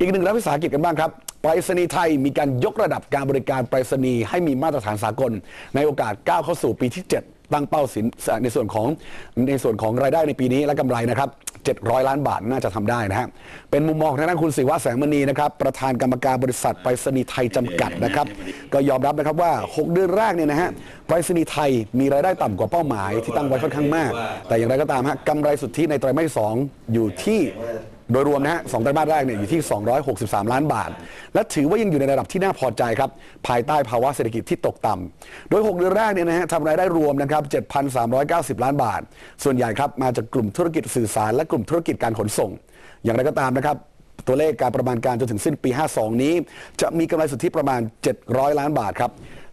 อีกหนึ่งรัฐวิสาหกิจกันบ้างครับไปรษณีย์ไทยมีการยกระดับการบริการไปรษณีย์ให้มีมาตรฐานสากล ในโอกาสก้าวเข้าสู่ปีที่ 7 ตั้งเป้าสินในส่วนของในส่วนของรายได้ในปีนี้และกำไรนะครับ 700 ล้านบาทน่าจะทำได้นะฮะเป็นมุมมองของทางด้านคุณศิวะแสงมณีนะครับประธานกรรมการบริษัทไปรษณีย์ไทยจำกัดนะครับ ก็ยอมรับนะครับว่า 6 เดือนแรกเนี่ยนะฮะไปรษณีย์ไทยมีรายได้ต่ำกว่าเป้าหมายที่ตั้งไว้ค่อนข้างมาก แต่อย่างไรก็ตามฮะกำไรสุทธิในไตรมาสที่สองอยู่ที่ โดยรวมนะฮะสองไตรมาสแรกเนี่ยอยู่ที่ 263 ล้านบาท และถือว่ายังอยู่ในระดับที่น่าพอใจครับ ภายใต้ภาวะเศรษฐกิจที่ตกต่ำ โดย 6 เดือนแรกเนี่ยนะฮะทำรายได้รวมนะครับ 7,390 ล้านบาท ส่วนใหญ่ครับ มาจากกลุ่มธุรกิจสื่อสาร และกลุ่มธุรกิจการขนส่ง อย่างไรก็ตามนะครับตัวเลขการประมาณการจนถึงสิ้นปี 52 นี้ จะมีกำไรสุทธิประมาณ 700 ล้านบาทครับ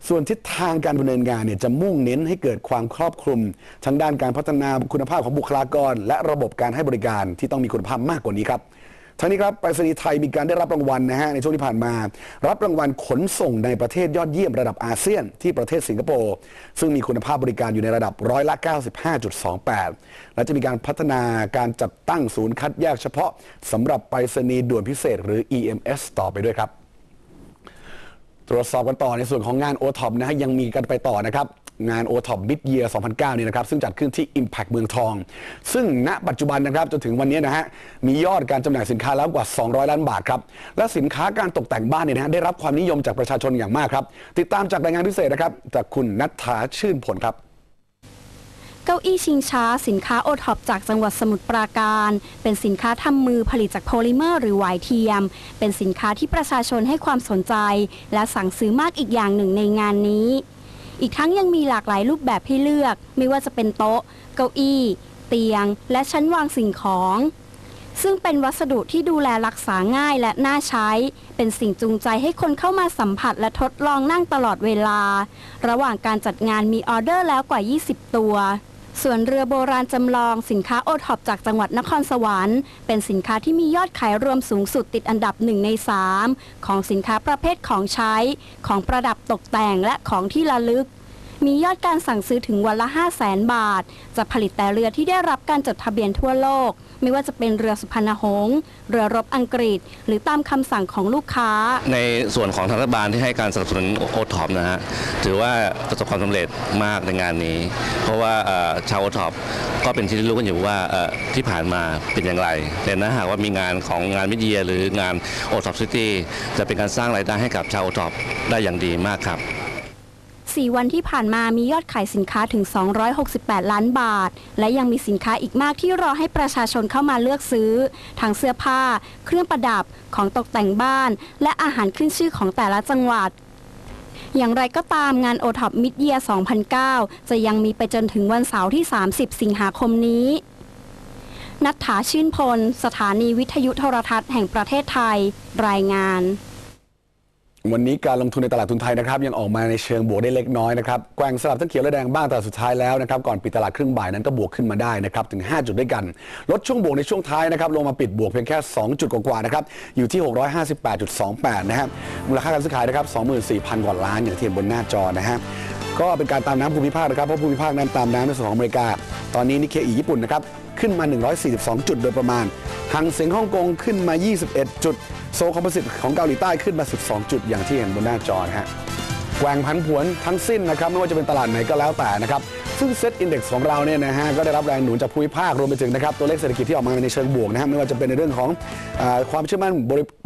ส่วนทิศทางการดำเนินงานเนี่ยจะมุ่งเน้นให้เกิดความครอบคลุมทั้งด้านการพัฒนาคุณภาพของบุคลากร และระบบการให้บริการที่ต้องมีคุณภาพมากกว่านี้ครับทั้งนี้ครับไปรษณีย์ไทยมีการได้รับรางวัลนะฮะในช่วงที่ผ่านมา รับรางวัลขนส่งในประเทศยอดเยี่ยมระดับอาเซียนที่ประเทศสิงคโปร์ซึ่งมีคุณภาพบริการอยู่ในระดับร้อยละ 95.28 และจะมีการพัฒนาการจัดตั้งศูนย์คัดแยกเฉพาะสำหรับไปรษณีย์ด่วนพิเศษหรือ EMS ต่อไปด้วยครับ ตรวจสอบกันต่อในส่วนของงาน o t o p นะฮะยังมีกันไปต่อนะครับ งาน o t o p Mid Year 2009เนี่ยนะครับ ซึ่งจัดขึ้นที่ Impact เมืองทอง ซึ่งณปัจจุบันนะครับจนถึงวันนี้นะฮะมียอดการจำหน่ายสินค้าแล้วกว่า 200 ล้านบาทครับ และสินค้าการตกแต่งบ้านเนี่ยนะฮะได้รับความนิยมจากประชาชนอย่างมากครับ ติดตามจากรายงานพิเศษนะครับจากคุณนัทธาชื่นผลครับ เก้าอี้ชิงช้า สินค้าโอท็อปจากจังหวัดสมุทรปราการ เป็นสินค้าทำมือผลิตจากโพลิเมอร์หรือหวายเทียม เป็นสินค้าที่ประชาชนให้ความสนใจ และสั่งซื้อมากอีกอย่างหนึ่งในงานนี้ อีกทั้งยังมีหลากหลายรูปแบบให้เลือก ไม่ว่าจะเป็นโต๊ะ เก้าอี้ เตียง และชั้นวางสิ่งของซึ่งเป็นวัสดุที่ดูแลรักษาง่ายและน่าใช้ เป็นสิ่งจูงใจให้คนเข้ามาสัมผัสและทดลองนั่งตลอดเวลา ระหว่างการจัดงานมีออเดอร์แล้วกว่า 20 ตัว ส่วนเรือโบราณจำลองสินค้าโอท็อปจากจังหวัดนครสวรรค์ เป็นสินค้าที่มียอดขายรวมสูงสุดติดอันดับหนึ่งในสามของสินค้าประเภทของใช้ ของประดับตกแต่งและของที่ระลึก มียอดการสั่งซื้อถึงวันละ 5 0 0แสนบาท จะผลิตแต่เรือที่ได้รับการจดทะเบียนทั่วโลก ไม่ว่าจะเป็นเรือสุพรรณหงษ์เรือรบอังกฤษ หรือตามคำสั่งของลูกค้า ในส่วนของทางรัฐบาลที่ให้การสนับสนุนโอท็อปนะฮะถือว่าประสบความสำเร็จมากในงานนี้ เพราะว่าชาวโอท็อปก็เป็นที่รู้กันอยู่ว่าที่ผ่านมาเป็นอย่างไรแต่ถ้าหากว่ามีงานของงาน mid-year หรืองาน OTOP City จะเป็นการสร้างรายได้ให้กับชาวโอท็อปได้อย่างดีมากครับ 4 วันที่ผ่านมามียอดขายสินค้าถึง 268 ล้านบาท และยังมีสินค้าอีกมากที่รอให้ประชาชนเข้ามาเลือกซื้อ ทั้งเสื้อผ้า เครื่องประดับ ของตกแต่งบ้าน และอาหารขึ้นชื่อของแต่ละจังหวัดอย่างไรก็ตามงานโอท็อป mid-year 2009 จะยังมีไปจนถึงวันเสาร์ที่ 30 สิงหาคมนี้ นัทธาชื่นพล สถานีวิทยุโทรทัศน์แห่งประเทศไทย รายงาน วันนี้การลงทุนในตลาดทุนไทยนะครับยังออกมาในเชิงบวกได้เล็กน้อยนะครับแกว่งสลับทั้งเขียวและแดงบ้างแต่สุดท้ายแล้วนะครับก่อนปิดตลาดครึ่งบ่ายนั้นก็บวกขึ้นมาได้นะครับถึง 5 จุดด้วยกัน ลดช่วงบวกในช่วงท้ายนะครับลงมาปิดบวกเพียงแค่ 2 จุดกว่าๆนะครับอยู่ที่ 658.28 นะครับมูลค่าการซื้อขายนะครับ 24,000 กว่าล้านอย่างที่เห็นบนหน้าจอนะฮะก็เป็นการตามน้ำภูมิภาคนะครับเพราะภูมิภาคนั้นตามน้ำในส่วนของอเมริกา ตอนนี้นิกเคอิญี่ปุ่นนะครับขึ้นมา 142 จุดโดยประมาณฮั่งเส็งฮ่องกงขึ้นมา 21 จุด โซล Composite ของเกาหลีใต้ขึ้นมา 12 จุดอย่างที่เห็นบนหน้าจอนะฮะแกว่งผันผวนทั้งสิ้นนะครับไม่ว่าจะเป็นตลาดไหนก็แล้วแต่นะครับซึ่งเซตอินดี x ของเราเนี่ยนะฮะก็ได้รับแรงหนุนจากภูมิภาครวมไปถึงนะครับตัวเลขเศรษฐกิจที่ออกมาในเชิงบวกนะฮะไม่ว่าจะเป็นในเรื่องของอความเชื่อมั่น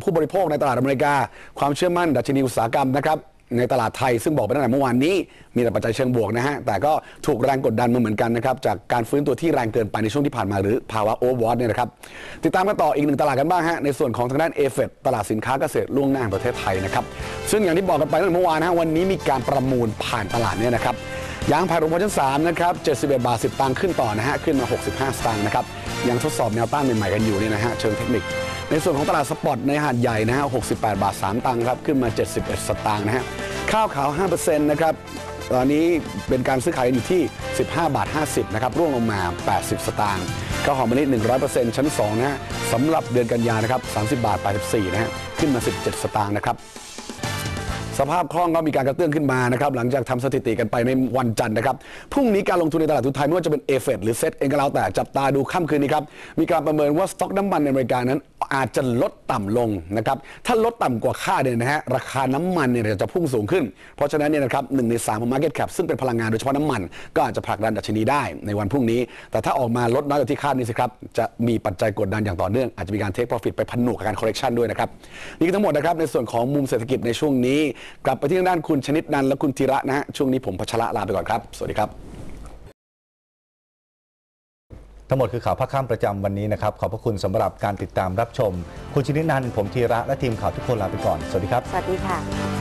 ผู้บริโภคในตลาดอเมริกา ความเชื่อมั่นดัชนีอุตสาหกรรมนะครับ ในตลาดไทย ซึ่งบอกไปตั้งแต่เมื่อวานนี้ มีแต่ปัจจัยเชิงบวกนะฮะ แต่ก็ถูกแรงกดดันมาเหมือนกันนะครับ จากการฟื้นตัวที่แรงเกินไปในช่วงที่ผ่านมาหรือภาวะ overbought เนี่ยนะครับ ติดตามกันต่ออีกหนึ่งตลาดกันบ้างฮะ ในส่วนของทางด้าน AFET ตลาดสินค้าเกษตรล่วงหน้าแห่งประเทศไทยนะครับ ซึ่งอย่างที่บอกกันไปตั้งแต่เมื่อวานนะฮะวันนี้มีการประมูลผ่านตลาดเนี่ยนะครับยางพาราโรงพยาบาลชั้น3นะครับ71 บาท 10 สตางค์ขึ้นต่อนะฮะขึ้นมา 65 สตางค์นะครับยังทดสอบแนวต้านใหม่ๆกันอยู่เนี่ยนะฮะเชิงเทคนิค ในส่วนของตลาด spot ในหาดใหญ่นะฮะ 68 บาท 3 สตางค์ครับ ขึ้นมา 71 สตางค์นะฮะ ข้าวขาว 5%นะครับ ตอนนี้เป็นการซื้อขายอยู่ที่ 15 บาท 50 นะครับ ร่วงลงมา 80 สตางค์ ข้าวหอมมะลิ100%ชั้น 2 นะฮะสำหรับเดือนกันยานะครับ 30 บาท 84 นะฮะ ขึ้นมา 17 สตางค์นะครับ สภาพคล่องก็มีการกระเตื้องขึ้นมานะครับหลังจากทำสถิติกันไปในวันจันทร์นะครับพรุ่งนี้การลงทุนในตลาดทุนไทยไม่ว่าจะเป็น AFET หรือเซ็ตเองก็แล้วแต่จับตาดูค่ำคืนนี้ครับมีการประเมินว่าสต็อกน้ำมันในอเมริกานั้นอาจจะลดต่ำลงนะครับถ้าลดต่ำกว่าคาดเนี่ยนะฮะราคาน้ำมันเนี่ยจะพุ่งสูงขึ้น เพราะฉะนั้นเนี่ยนะครับหนึ่งในสามของ Market Cap ซึ่งเป็นพลังงานโดยเฉพาะน้ำมัน ก็อาจจะผลักดันดัชนีได้ในวันพรุ่งนี้ แต่ถ้าออกมาลดน้อยกว่าที่คาดนี่สิครับจะมีปัจจัยกดดันอย่างต่อเนื่องอาจจะมีการเทค profit ไปพันหนวกกับการ correction ด้วยนะครับนี่ทั้งหมดนะครับในส่วนของมุมเศรษฐกิจในช่วงนี้กลับไปที่ทางด้านคุณชนิดนันท์และคุณธีระนะฮะช่วงนี้ผมพัชระลาไปก่อนครับ สวัสดีครับ ทั้งหมดคือข่าวภาคค่ำประจำวันนี้นะครับ ขอบพระคุณสำหรับการติดตามรับชม คุณชนิดนันท์ผมธีระและทีมข่าวทุกคนลาไปก่อน สวัสดีครับ สวัสดีค่ะ